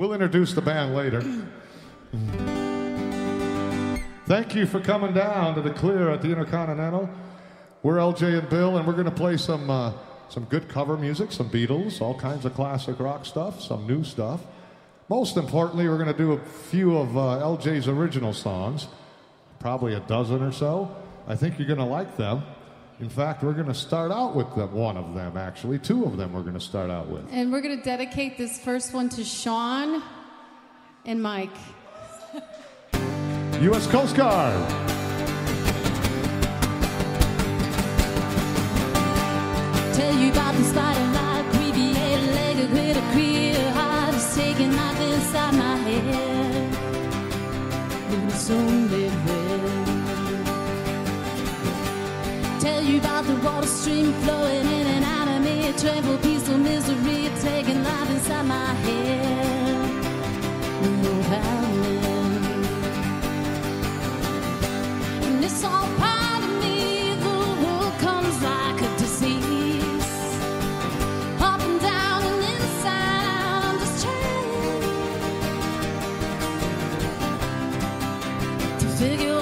We'll introduce the band later. Thank you for coming down to the Clear at the Intercontinental. We're LJ and Bill, and we're going to play some uh, some good cover music, some Beatles, all kinds of classic rock stuff, some new stuff. Most importantly, we're going to do a few of uh, LJ's original songs, probably a dozen or so. I think you're going to like them. In fact, we're going to start out with them, one of them, actually. Two of them we're going to start out with. And we're going to dedicate this first one to Sean and Mike. U.S. Coast Guard. Tell you about the starting light, abbreviated leg, a greater career, heart is taking life inside my head. Living its only Tell you about the water stream flowing in and out of me, a tranquil piece of misery, taking life inside my head. No howling. And it's all part of me, the world comes like a disease. Up and down and inside I'm just trying to figure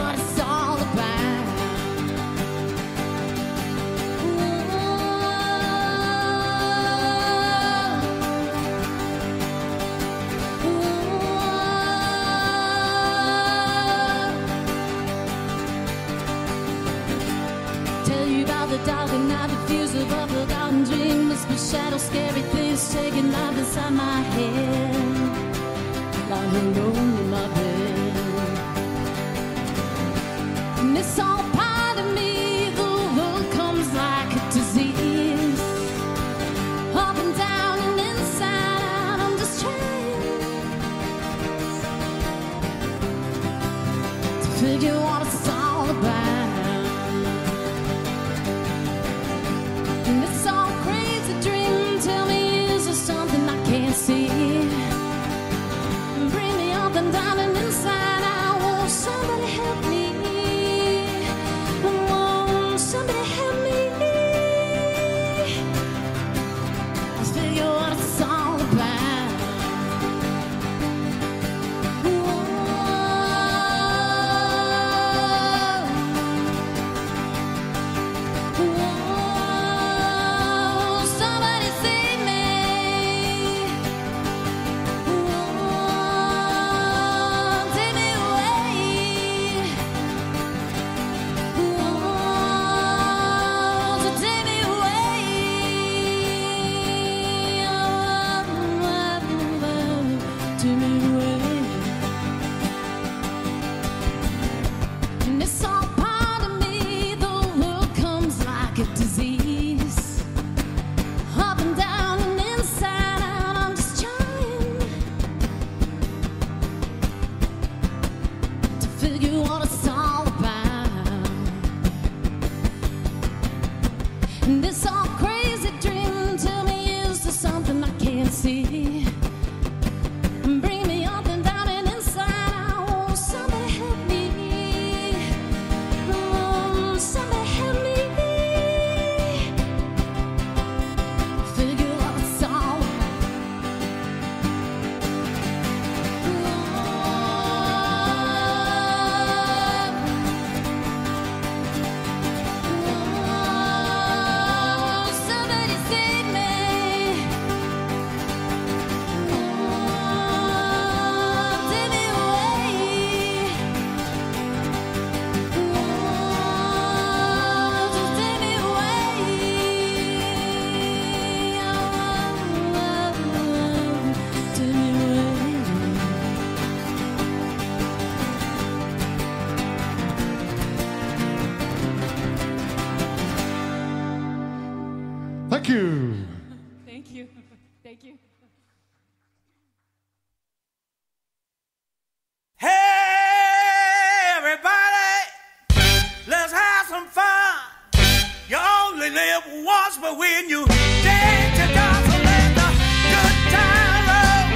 prosper when you dig to God's let the good times roll.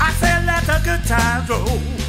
I said let the good times roll.